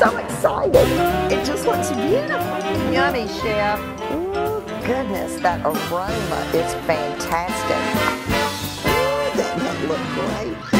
so excited. It just looks beautiful. Yummy, Chef. Oh, goodness, that aroma is fantastic. Ooh, that look great.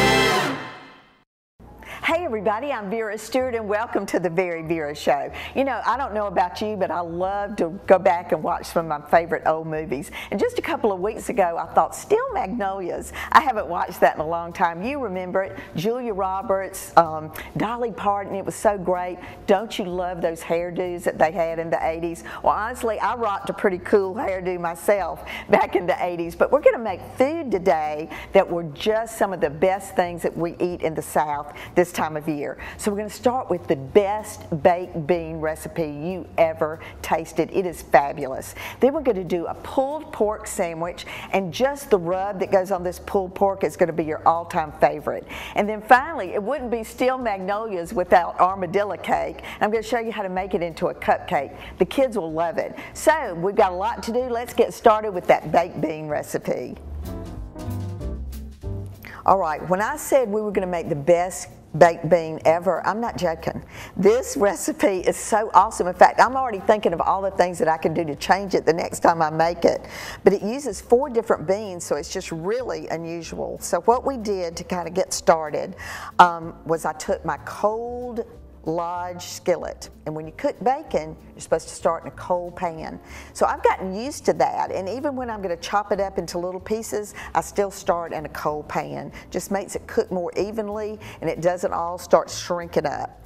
Everybody, I'm Vera Stewart and welcome to the Very Vera Show. You know, I don't know about you, but I love to go back and watch some of my favorite old movies. And just a couple of weeks ago, I thought Steel Magnolias. I haven't watched that in a long time. You remember it, Julia Roberts, um, Dolly Parton, it was so great. Don't you love those hairdos that they had in the 80s? Well, honestly, I rocked a pretty cool hairdo myself back in the 80s, but we're gonna make food today that were just some of the best things that we eat in the South this time time of year. So we're going to start with the best baked bean recipe you ever tasted. It is fabulous. Then we're going to do a pulled pork sandwich and just the rub that goes on this pulled pork is going to be your all-time favorite. And then finally, it wouldn't be steel magnolias without armadillo cake. I'm going to show you how to make it into a cupcake. The kids will love it. So we've got a lot to do. Let's get started with that baked bean recipe. All right, when I said we were going to make the best baked bean ever. I'm not joking. This recipe is so awesome. In fact, I'm already thinking of all the things that I can do to change it the next time I make it. But it uses four different beans, so it's just really unusual. So what we did to kind of get started um, was I took my cold Lodge skillet. And when you cook bacon, you're supposed to start in a cold pan. So I've gotten used to that. And even when I'm going to chop it up into little pieces, I still start in a cold pan. Just makes it cook more evenly and it doesn't all start shrinking up.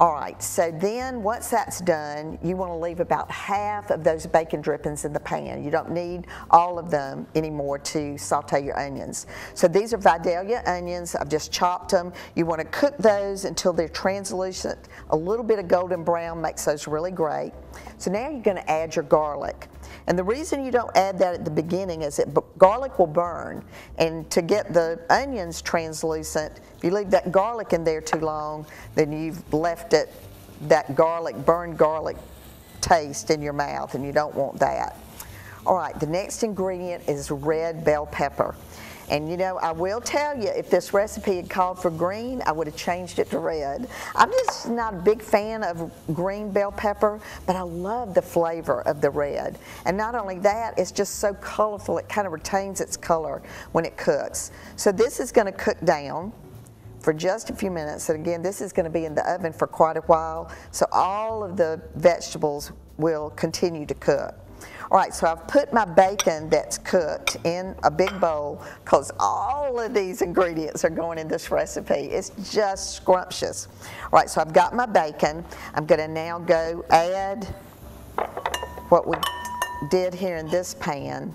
All right, so then once that's done, you want to leave about half of those bacon drippings in the pan. You don't need all of them anymore to saute your onions. So these are Vidalia onions. I've just chopped them. You want to cook those until they're translucent. A little bit of golden brown makes those really great. So now you're going to add your garlic. And the reason you don't add that at the beginning is that garlic will burn. And to get the onions translucent, if you leave that garlic in there too long, then you've left it, that garlic, burned garlic taste in your mouth, and you don't want that. All right, the next ingredient is red bell pepper. And you know, I will tell you, if this recipe had called for green, I would have changed it to red. I'm just not a big fan of green bell pepper, but I love the flavor of the red. And not only that, it's just so colorful, it kind of retains its color when it cooks. So this is gonna cook down for just a few minutes. And again, this is gonna be in the oven for quite a while, so all of the vegetables will continue to cook. All right, so I've put my bacon that's cooked in a big bowl because all of these ingredients are going in this recipe. It's just scrumptious. All right, so I've got my bacon. I'm gonna now go add what we did here in this pan.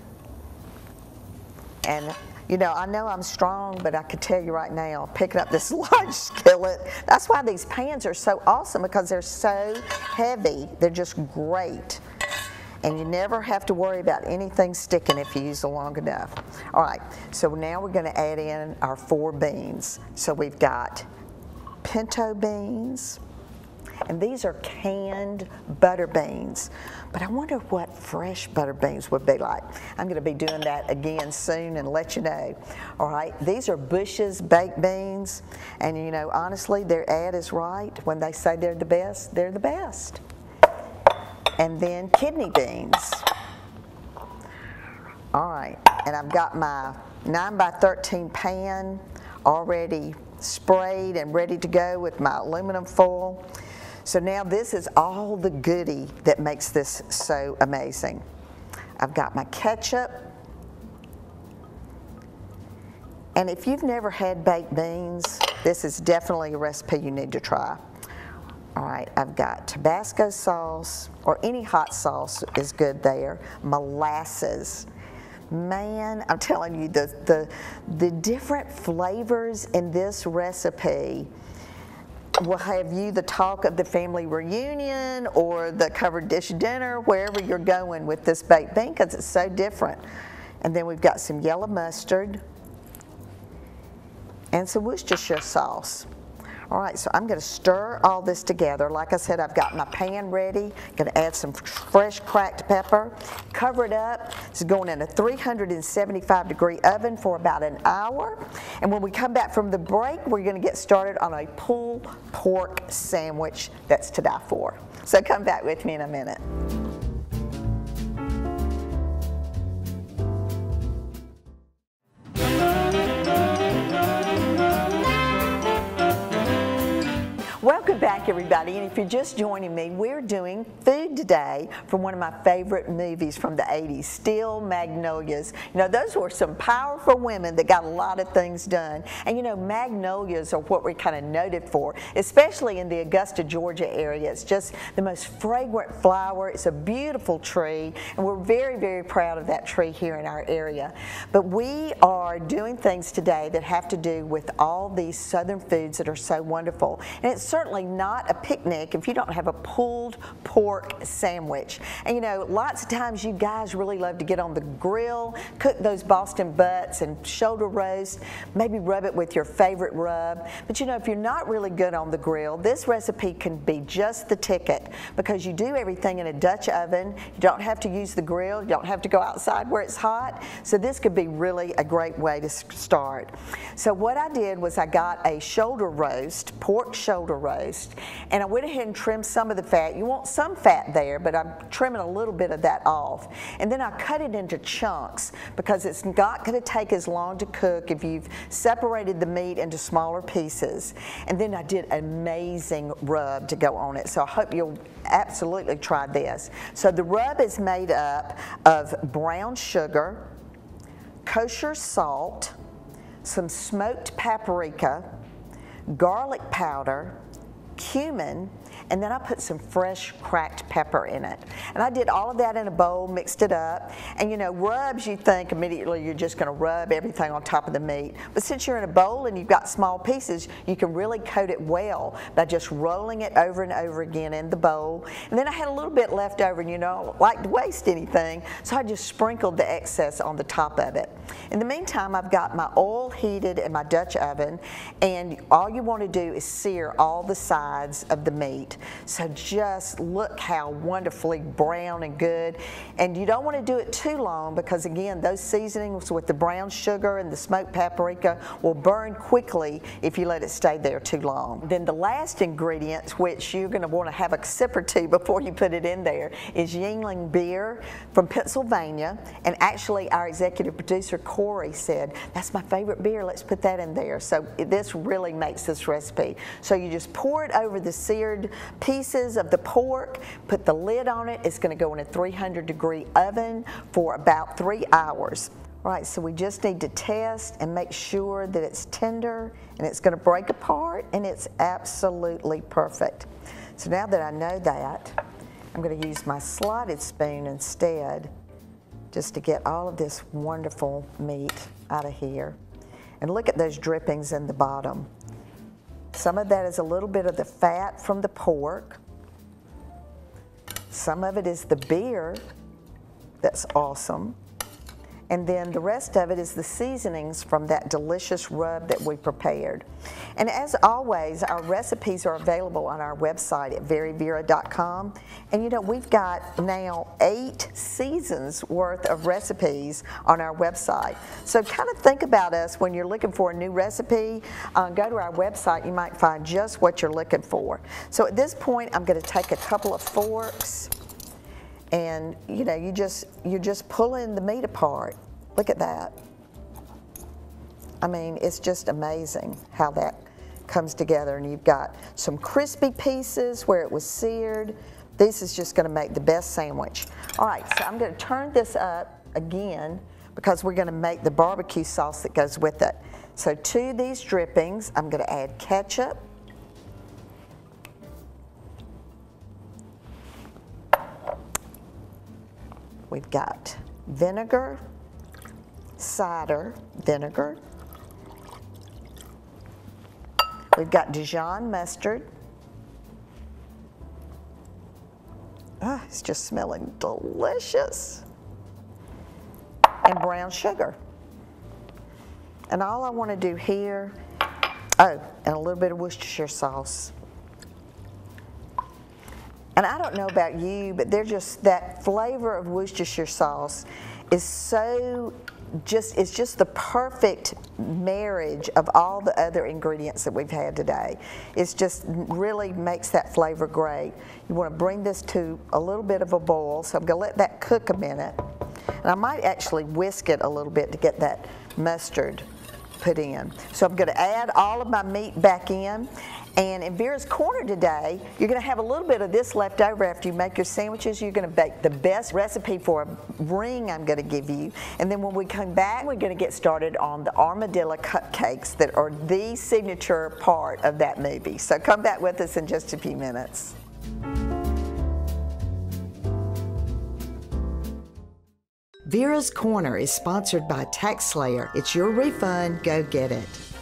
And you know, I know I'm strong, but I could tell you right now, picking up this large skillet, that's why these pans are so awesome because they're so heavy. They're just great and you never have to worry about anything sticking if you use it long enough. All right, so now we're gonna add in our four beans. So we've got pinto beans, and these are canned butter beans. But I wonder what fresh butter beans would be like. I'm gonna be doing that again soon and let you know. All right, these are Bush's baked beans. And you know, honestly, their ad is right. When they say they're the best, they're the best and then kidney beans. All right, and I've got my 9 by 13 pan already sprayed and ready to go with my aluminum foil. So now this is all the goody that makes this so amazing. I've got my ketchup. And if you've never had baked beans, this is definitely a recipe you need to try. All right, I've got Tabasco sauce, or any hot sauce is good there. Molasses. Man, I'm telling you, the, the, the different flavors in this recipe will have you the talk of the family reunion or the covered dish dinner, wherever you're going with this baked bean, because it's so different. And then we've got some yellow mustard and some Worcestershire sauce. All right, so I'm going to stir all this together. Like I said, I've got my pan ready. Going to add some fresh cracked pepper. Cover it up. It's going in a 375 degree oven for about an hour. And when we come back from the break, we're going to get started on a pulled pork sandwich that's to die for. So come back with me in a minute. Back, everybody. And if you're just joining me, we're doing food today from one of my favorite movies from the 80s, Steel Magnolias. You know, those were some powerful women that got a lot of things done. And you know, magnolias are what we're kind of noted for, especially in the Augusta, Georgia area. It's just the most fragrant flower. It's a beautiful tree, and we're very, very proud of that tree here in our area. But we are doing things today that have to do with all these southern foods that are so wonderful. And it's certainly not a picnic if you don't have a pulled pork sandwich. And you know, lots of times you guys really love to get on the grill, cook those Boston butts and shoulder roast, maybe rub it with your favorite rub. But you know, if you're not really good on the grill, this recipe can be just the ticket because you do everything in a Dutch oven. You don't have to use the grill. You don't have to go outside where it's hot. So this could be really a great way to start. So what I did was I got a shoulder roast, pork shoulder roast. And I went ahead and trimmed some of the fat. You want some fat there, but I'm trimming a little bit of that off. And then I cut it into chunks because it's not going to take as long to cook if you've separated the meat into smaller pieces. And then I did amazing rub to go on it. So I hope you'll absolutely try this. So the rub is made up of brown sugar, kosher salt, some smoked paprika, garlic powder, cumin, and then I put some fresh cracked pepper in it. And I did all of that in a bowl, mixed it up. And you know, rubs, you think immediately you're just gonna rub everything on top of the meat. But since you're in a bowl and you've got small pieces, you can really coat it well by just rolling it over and over again in the bowl. And then I had a little bit left over and you know, I like to waste anything, so I just sprinkled the excess on the top of it. In the meantime, I've got my oil heated in my Dutch oven, and all you wanna do is sear all the sides of the meat. So just look how wonderfully brown and good. And you don't want to do it too long because again, those seasonings with the brown sugar and the smoked paprika will burn quickly if you let it stay there too long. Then the last ingredient, which you're going to want to have a sip or two before you put it in there, is Yuengling beer from Pennsylvania. And actually our executive producer, Corey, said, that's my favorite beer, let's put that in there. So this really makes this recipe. So you just pour it over the seared pieces of the pork, put the lid on it. It's gonna go in a 300 degree oven for about three hours. All right, so we just need to test and make sure that it's tender and it's gonna break apart and it's absolutely perfect. So now that I know that, I'm gonna use my slotted spoon instead just to get all of this wonderful meat out of here. And look at those drippings in the bottom. Some of that is a little bit of the fat from the pork. Some of it is the beer. That's awesome. And then the rest of it is the seasonings from that delicious rub that we prepared. And as always, our recipes are available on our website at veryvera.com. And you know, we've got now eight seasons worth of recipes on our website. So kind of think about us when you're looking for a new recipe. Uh, go to our website, you might find just what you're looking for. So at this point, I'm going to take a couple of forks and you know you just you're just pulling the meat apart. Look at that. I mean it's just amazing how that comes together. And you've got some crispy pieces where it was seared. This is just going to make the best sandwich. All right so I'm going to turn this up again because we're going to make the barbecue sauce that goes with it. So to these drippings I'm going to add ketchup We've got vinegar, cider vinegar. We've got Dijon mustard. Ah, it's just smelling delicious. And brown sugar. And all I want to do here Oh, and a little bit of Worcestershire sauce. And I don't know about you, but they're just, that flavor of Worcestershire sauce is so just, it's just the perfect marriage of all the other ingredients that we've had today. It's just really makes that flavor great. You want to bring this to a little bit of a boil, so I'm going to let that cook a minute. And I might actually whisk it a little bit to get that mustard put in. So I'm going to add all of my meat back in. And in Vera's Corner today, you're going to have a little bit of this left over after you make your sandwiches. You're going to bake the best recipe for a ring I'm going to give you. And then when we come back, we're going to get started on the armadillo cupcakes that are the signature part of that movie. So come back with us in just a few minutes. Vera's Corner is sponsored by TaxSlayer. It's your refund. Go get it.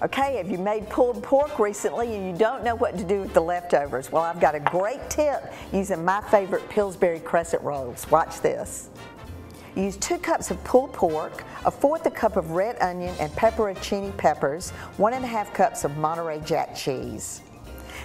Okay, have you made pulled pork recently and you don't know what to do with the leftovers? Well, I've got a great tip using my favorite Pillsbury crescent rolls. Watch this. Use two cups of pulled pork, a fourth a cup of red onion and pepperoncini peppers, one and a half cups of Monterey Jack cheese.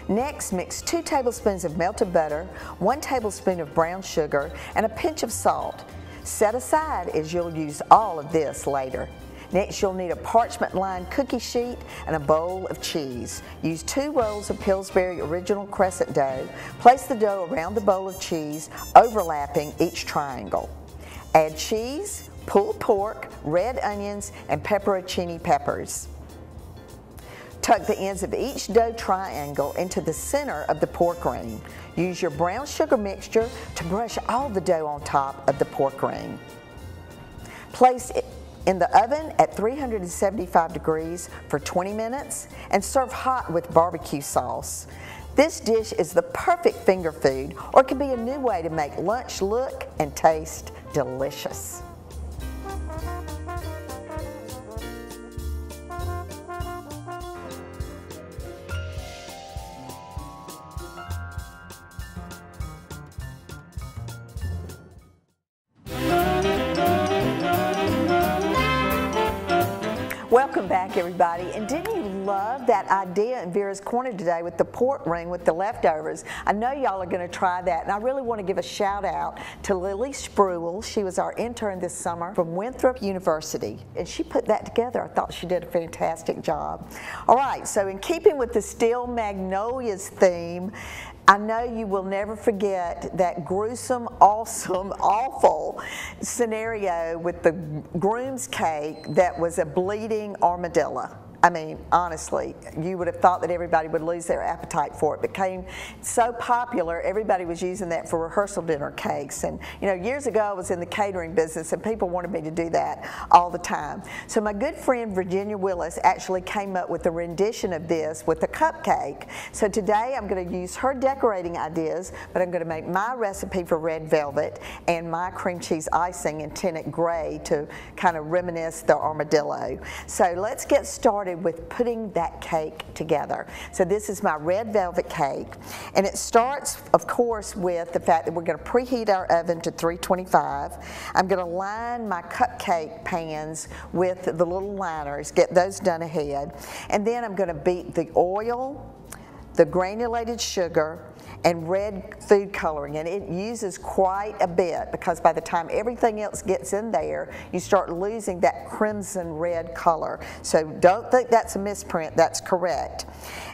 Next, mix two tablespoons of melted butter, one tablespoon of brown sugar, and a pinch of salt. Set aside as you'll use all of this later. Next, you'll need a parchment lined cookie sheet and a bowl of cheese. Use two rolls of Pillsbury Original Crescent dough. Place the dough around the bowl of cheese, overlapping each triangle. Add cheese, pulled pork, red onions, and pepperoncini peppers. Tuck the ends of each dough triangle into the center of the pork ring. Use your brown sugar mixture to brush all the dough on top of the pork ring. Place in the oven at 375 degrees for 20 minutes and serve hot with barbecue sauce. This dish is the perfect finger food or can be a new way to make lunch look and taste delicious. Welcome back, everybody. And didn't you love that idea in Vera's Corner today with the port ring with the leftovers? I know y'all are going to try that. And I really want to give a shout out to Lily Spruill. She was our intern this summer from Winthrop University. And she put that together. I thought she did a fantastic job. All right, so in keeping with the Steel Magnolias theme, I know you will never forget that gruesome, awesome, awful scenario with the groom's cake that was a bleeding armadillo. I mean, honestly, you would have thought that everybody would lose their appetite for it. It became so popular, everybody was using that for rehearsal dinner cakes. And, you know, years ago I was in the catering business and people wanted me to do that all the time. So my good friend Virginia Willis actually came up with a rendition of this with a cupcake. So today I'm going to use her decorating ideas, but I'm going to make my recipe for red velvet and my cream cheese icing in Tennant Gray to kind of reminisce the armadillo. So let's get started started with putting that cake together. So this is my red velvet cake. And it starts, of course, with the fact that we're going to preheat our oven to 325. I'm going to line my cupcake pans with the little liners, get those done ahead. And then I'm going to beat the oil, the granulated sugar, and red food coloring and it uses quite a bit because by the time everything else gets in there you start losing that crimson red color. So don't think that's a misprint that's correct.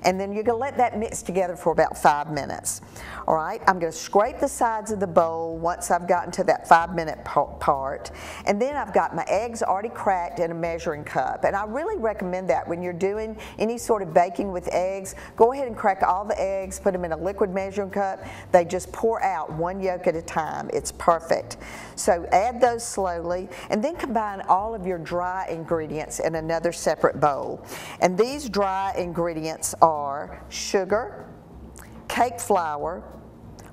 And then you're to let that mix together for about five minutes. All right I'm going to scrape the sides of the bowl once I've gotten to that five minute part. And then I've got my eggs already cracked in a measuring cup. And I really recommend that when you're doing any sort of baking with eggs go ahead and crack all the eggs put them in a liquid measuring measuring cup. They just pour out one yolk at a time. It's perfect. So add those slowly and then combine all of your dry ingredients in another separate bowl. And these dry ingredients are sugar, cake flour,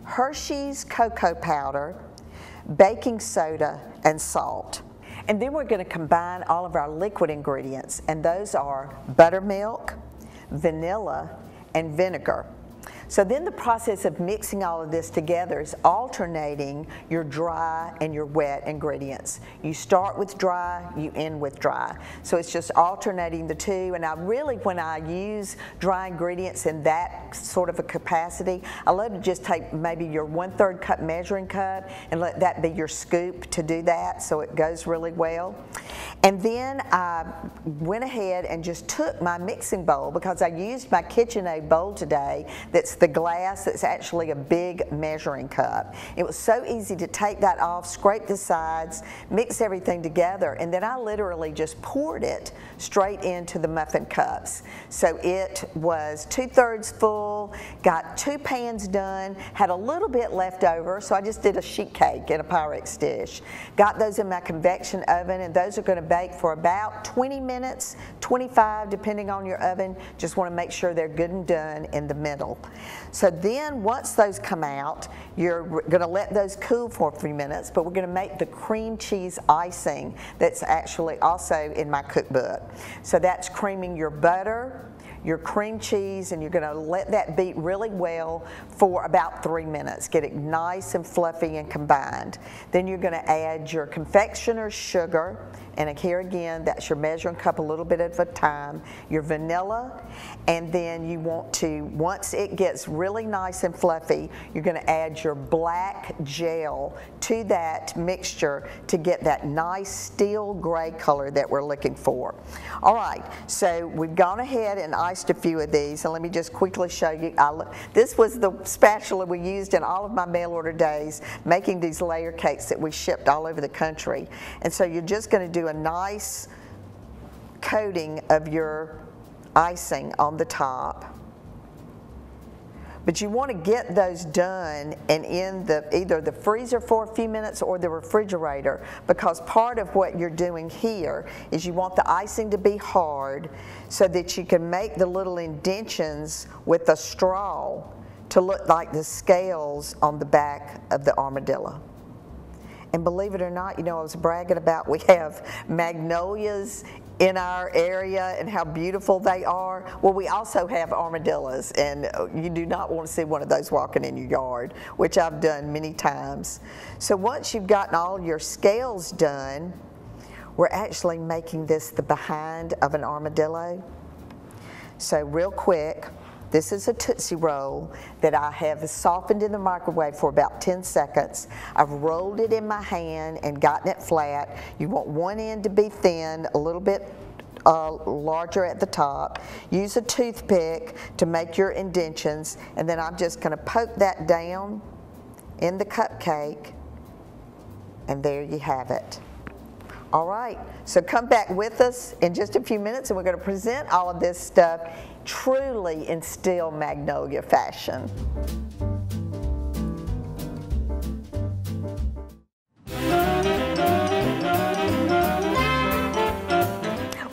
Hershey's cocoa powder, baking soda, and salt. And then we're going to combine all of our liquid ingredients, and those are buttermilk, vanilla, and vinegar. So then the process of mixing all of this together is alternating your dry and your wet ingredients. You start with dry, you end with dry. So it's just alternating the two. And I really, when I use dry ingredients in that sort of a capacity, I love to just take maybe your one third cup measuring cup and let that be your scoop to do that so it goes really well. And then I went ahead and just took my mixing bowl because I used my KitchenAid bowl today that's the glass that's actually a big measuring cup. It was so easy to take that off, scrape the sides, mix everything together, and then I literally just poured it straight into the muffin cups. So it was two thirds full, got two pans done, had a little bit left over, so I just did a sheet cake in a Pyrex dish. Got those in my convection oven, and those are going to bake for about 20 minutes, 25 depending on your oven. Just want to make sure they're good and done in the middle. So then once those come out, you're going to let those cool for a few minutes, but we're going to make the cream cheese icing that's actually also in my cookbook. So that's creaming your butter, your cream cheese and you're going to let that beat really well for about three minutes. Get it nice and fluffy and combined. Then you're going to add your confectioner's sugar and here again that's your measuring cup a little bit at a time, your vanilla and then you want to, once it gets really nice and fluffy, you're going to add your black gel to that mixture to get that nice steel gray color that we're looking for. All right, so we've gone ahead and iced a few of these, and let me just quickly show you. I, this was the spatula we used in all of my mail order days, making these layer cakes that we shipped all over the country. And so you're just going to a nice coating of your icing on the top but you want to get those done and in the either the freezer for a few minutes or the refrigerator because part of what you're doing here is you want the icing to be hard so that you can make the little indentions with a straw to look like the scales on the back of the armadillo. And believe it or not, you know, I was bragging about we have magnolias in our area and how beautiful they are. Well, we also have armadillos, and uh, you do not want to see one of those walking in your yard, which I've done many times. So once you've gotten all your scales done, we're actually making this the behind of an armadillo. So real quick, this is a Tootsie Roll that I have softened in the microwave for about 10 seconds. I've rolled it in my hand and gotten it flat. You want one end to be thin, a little bit uh, larger at the top. Use a toothpick to make your indentions, and then I'm just gonna poke that down in the cupcake, and there you have it. All right, so come back with us in just a few minutes and we're going to present all of this stuff truly in steel magnolia fashion.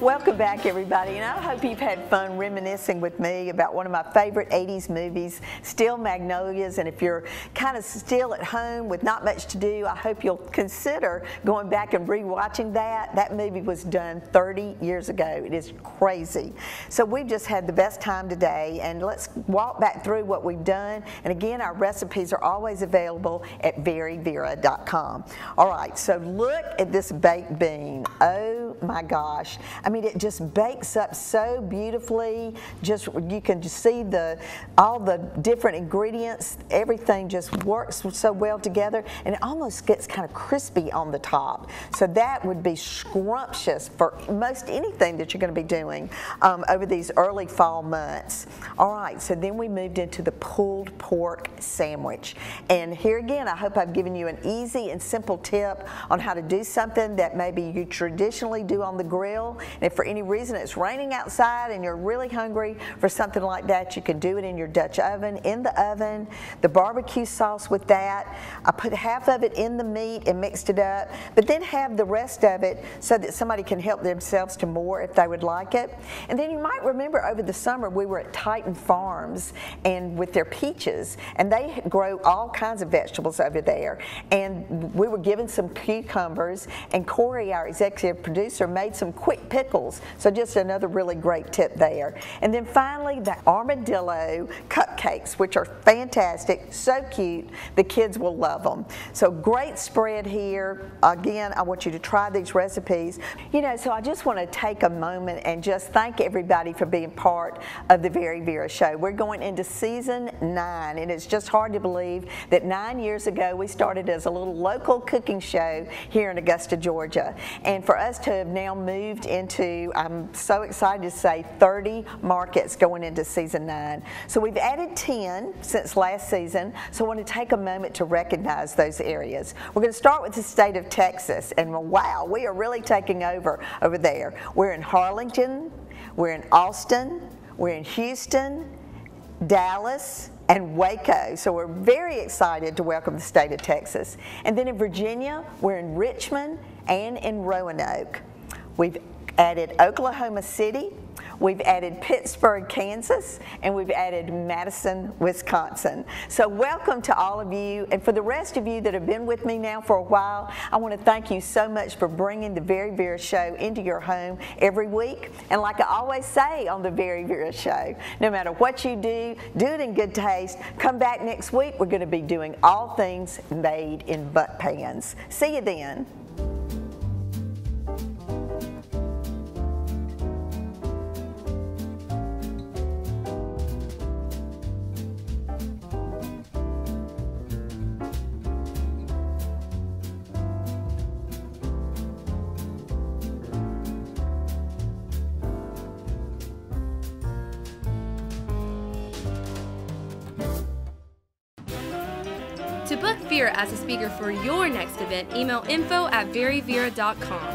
Welcome back, everybody, and I hope you've had fun reminiscing with me about one of my favorite 80s movies, Steel Magnolias, and if you're kind of still at home with not much to do, I hope you'll consider going back and rewatching that. That movie was done 30 years ago. It is crazy. So we've just had the best time today, and let's walk back through what we've done. And again, our recipes are always available at veryvera.com. All right, so look at this baked bean. Oh my gosh. I mean, it just bakes up so beautifully. Just you can just see the all the different ingredients. Everything just works so well together, and it almost gets kind of crispy on the top. So that would be scrumptious for most anything that you're going to be doing um, over these early fall months. All right, so then we moved into the pulled pork sandwich, and here again, I hope I've given you an easy and simple tip on how to do something that maybe you traditionally do on the grill if for any reason it's raining outside and you're really hungry for something like that, you can do it in your Dutch oven, in the oven, the barbecue sauce with that. I put half of it in the meat and mixed it up, but then have the rest of it so that somebody can help themselves to more if they would like it. And then you might remember over the summer we were at Titan Farms and with their peaches, and they grow all kinds of vegetables over there. And we were given some cucumbers, and Corey, our executive producer, made some quick pickles pickles. So just another really great tip there. And then finally, the armadillo cupcakes, which are fantastic, so cute. The kids will love them. So great spread here. Again, I want you to try these recipes. You know, so I just want to take a moment and just thank everybody for being part of the Very Vera Show. We're going into season nine, and it's just hard to believe that nine years ago we started as a little local cooking show here in Augusta, Georgia. And for us to have now moved into, I'm so excited to say, 30 markets going into season nine. So we've added 10 since last season, so I want to take a moment to recognize those areas. We're going to start with the state of Texas, and wow, we are really taking over over there. We're in Harlingen, we're in Austin, we're in Houston, Dallas, and Waco. So we're very excited to welcome the state of Texas. And then in Virginia, we're in Richmond and in Roanoke. We've added Oklahoma City, We've added Pittsburg, Kansas, and we've added Madison, Wisconsin. So welcome to all of you. And for the rest of you that have been with me now for a while, I want to thank you so much for bringing the Very Vera Show into your home every week. And like I always say on the Very Vera Show, no matter what you do, do it in good taste. Come back next week. We're going to be doing all things made in Bundt pans. See you then. As a speaker for your next event, email info at veryvera.com.